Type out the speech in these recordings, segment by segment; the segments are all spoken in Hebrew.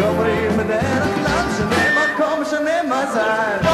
שעוברים בדרך כלל, משנה מקום, משנה מזל.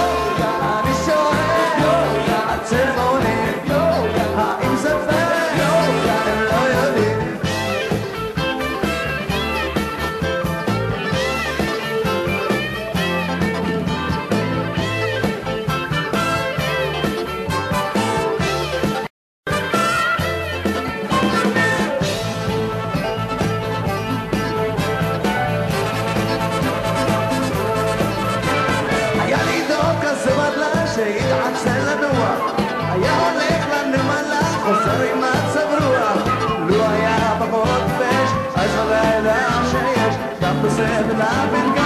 שיתעצל לנוח. היה הולך לנמלה חוזר עם מצב רוח. לו היה בחורפש אז הלילה לא שיש. גם בסבל הבן גל